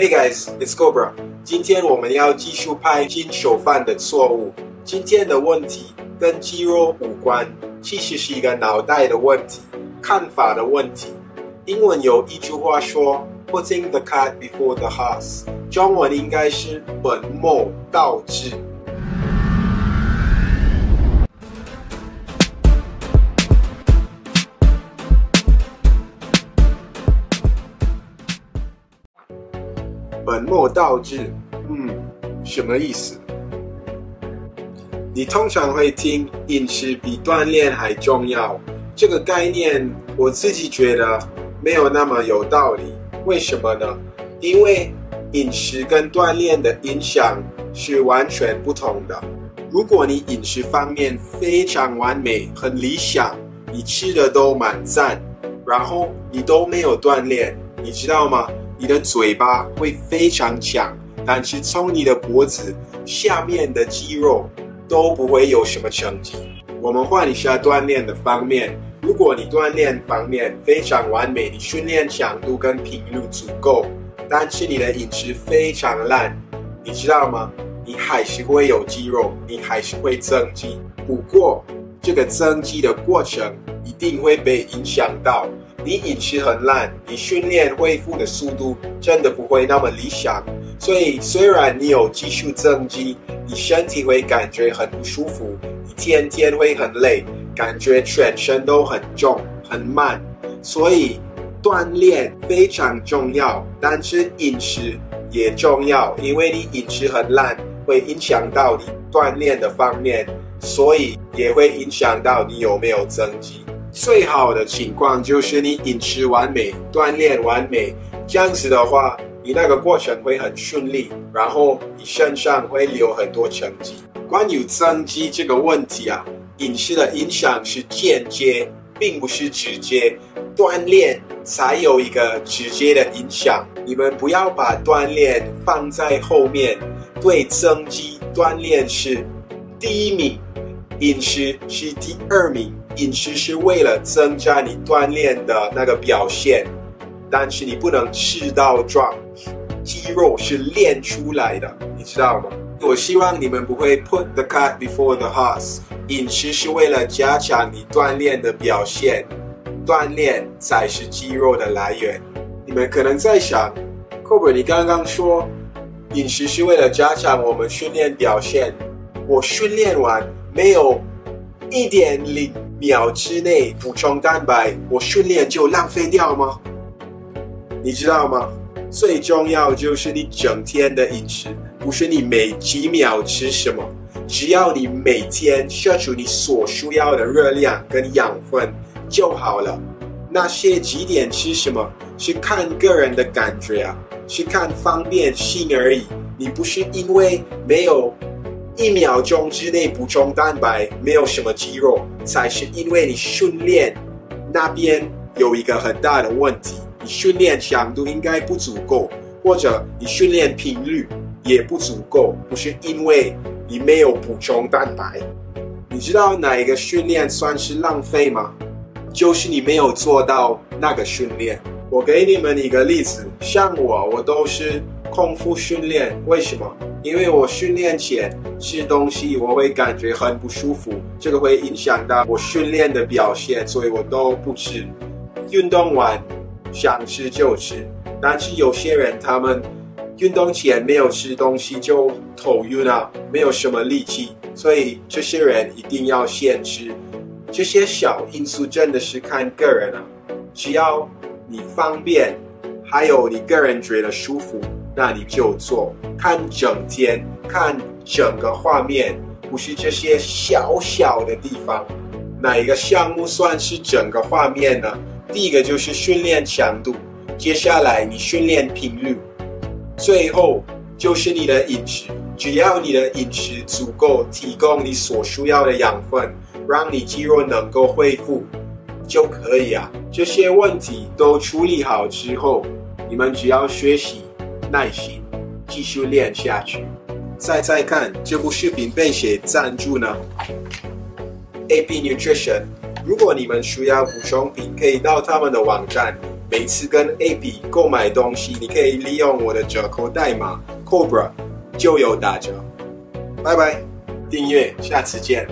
Hey guys, it's Cobra。今天我们要继续拍新手犯的错误。今天的问题跟肌肉无关，其实是一个脑袋的问题、看法的问题。英文有一句话说 “Putting the cart before the horse”，中文应该是本末倒置。本末倒置，嗯，什么意思？你通常会听饮食比锻炼还重要，这个概念我自己觉得没有那么有道理。为什么呢？因为饮食跟锻炼的影响是完全不同的。如果你饮食方面非常完美、很理想，你吃的都满赞，然后你都没有锻炼，你知道吗？你的嘴巴会非常强，但是从你的脖子下面的肌肉都不会有什么成绩。我们换一下锻炼的方面，如果你锻炼方面非常完美，你训练强度跟频率足够，但是你的饮食非常烂，你知道吗？你还是会有肌肉，你还是会增肌，不过这个增肌的过程一定会被影响到。你饮食很烂，你训练恢复的速度真的不会那么理想。所以虽然你有继续增肌，你身体会感觉很不舒服，你天天会很累，感觉全身都很重、很慢。所以锻炼非常重要，但是饮食也重要，因为你饮食很烂，会影响到你锻炼的方面，所以也会影响到你有没有增肌。最好的情况就是你饮食完美，锻炼完美，这样子的话，你那个过程会很顺利，然后你身上会留很多成绩。关于增肌这个问题啊，饮食的影响是间接，并不是直接，锻炼才有一个直接的影响。你们不要把锻炼放在后面，对增肌锻炼是第一名，饮食是第二名。饮食是为了增加你锻炼的那个表现，但是你不能吃到壮。肌肉是练出来的，你知道吗？我希望你们不会 put the cart before the horse。饮食是为了加强你锻炼的表现，锻炼才是肌肉的来源。你们可能在想，Kobe，你刚刚说饮食是为了加强我们训练表现，我训练完没有一点零。秒之内补充蛋白，我训练就浪费掉吗？你知道吗？最重要就是你整天的饮食，不是你每几秒吃什么，只要你每天摄取你所需要的热量跟养分就好了。那些几点吃什么，是看个人的感觉啊，是看方便性而已。你不是因为没有。一秒钟之内补充蛋白，没有什么肌肉，才是因为你训练那边有一个很大的问题。你训练强度应该不足够，或者你训练频率也不足够，不是因为你没有补充蛋白。你知道哪一个训练算是浪费吗？就是你没有做到那个训练。我给你们一个例子，像我，我都是空腹训练，为什么？因为我训练前吃东西，我会感觉很不舒服，这个会影响到我训练的表现，所以我都不吃。运动完想吃就吃，但是有些人他们运动前没有吃东西就头晕啊，没有什么力气，所以这些人一定要先吃。这些小因素真的是看个人啊，只要你方便，还有你个人觉得舒服。那你就做，看整天，看整个画面，不是这些小小的地方。哪一个项目算是整个画面呢？第一个就是训练强度，接下来你训练频率，最后就是你的饮食。只要你的饮食足够，提供你所需要的养分，让你肌肉能够恢复，就可以啊。这些问题都处理好之后，你们只要学习。耐心，继续练下去。再再看这部视频被谁赞助呢？AB Nutrition。如果你们需要补充品，可以到他们的网站每次跟 A B 购买东西，你可以利用我的折扣代码 Cobra 就有打折。拜拜，订阅，下次见。